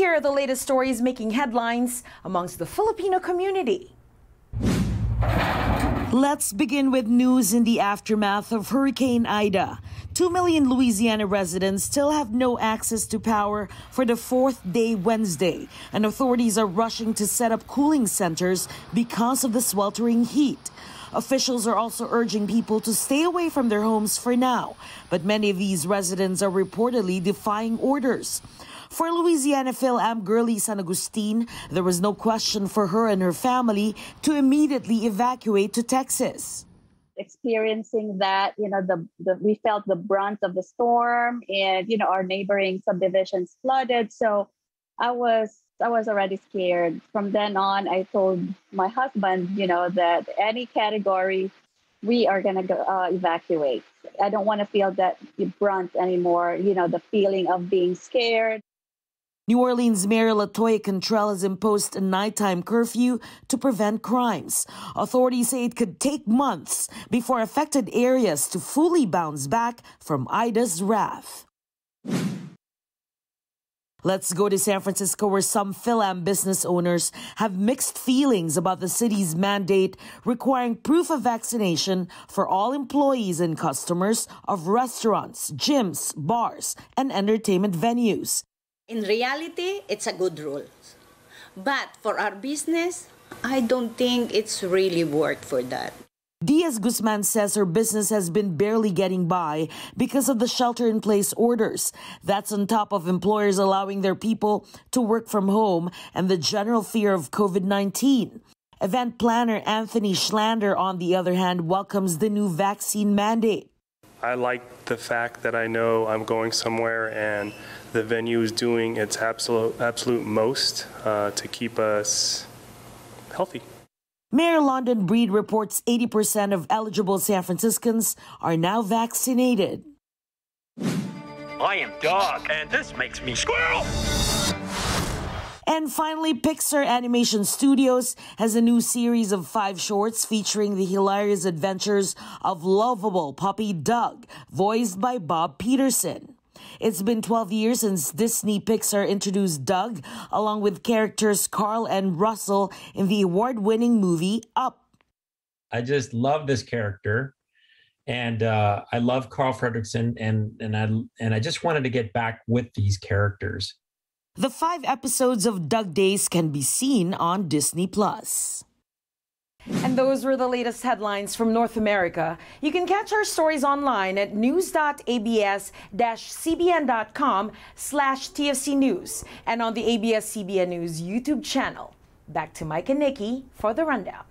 here are the latest stories making headlines amongst the Filipino community. Let's begin with news in the aftermath of Hurricane Ida. Two million Louisiana residents still have no access to power for the fourth day Wednesday, and authorities are rushing to set up cooling centers because of the sweltering heat. Officials are also urging people to stay away from their homes for now, but many of these residents are reportedly defying orders. For Louisiana Phil Am Girly San Agustin, there was no question for her and her family to immediately evacuate to Texas. Experiencing that, you know, the, the we felt the brunt of the storm, and you know, our neighboring subdivisions flooded. So, I was I was already scared. From then on, I told my husband, you know, that any category, we are gonna go, uh, evacuate. I don't want to feel that brunt anymore. You know, the feeling of being scared. New Orleans Mayor Latoya Cantrell has imposed a nighttime curfew to prevent crimes. Authorities say it could take months before affected areas to fully bounce back from Ida's wrath. Let's go to San Francisco, where some Philam business owners have mixed feelings about the city's mandate requiring proof of vaccination for all employees and customers of restaurants, gyms, bars, and entertainment venues. In reality, it's a good rule. But for our business, I don't think it's really worth for that. Diaz Guzman says her business has been barely getting by because of the shelter in place orders. That's on top of employers allowing their people to work from home and the general fear of COVID 19. Event planner Anthony Schlander, on the other hand, welcomes the new vaccine mandate. I like the fact that I know I'm going somewhere and the venue is doing its absolute, absolute most uh, to keep us healthy. Mayor London Breed reports 80% of eligible San Franciscans are now vaccinated. I am dog, and this makes me squirrel. And finally, Pixar Animation Studios has a new series of five shorts featuring the hilarious adventures of lovable puppy Dug, voiced by Bob Peterson. It's been 12 years since Disney Pixar introduced Dug, along with characters Carl and Russell, in the award winning movie Up. I just love this character. And uh, I love Carl Fredricksen, and and I and I just wanted to get back with these characters. The five episodes of Dug Days can be seen on Disney Plus. And those were the latest headlines from North America. You can catch our stories online at news.abs-cbn.com slash and on the ABS-CBN News YouTube channel. Back to Mike and Nikki for the rundown.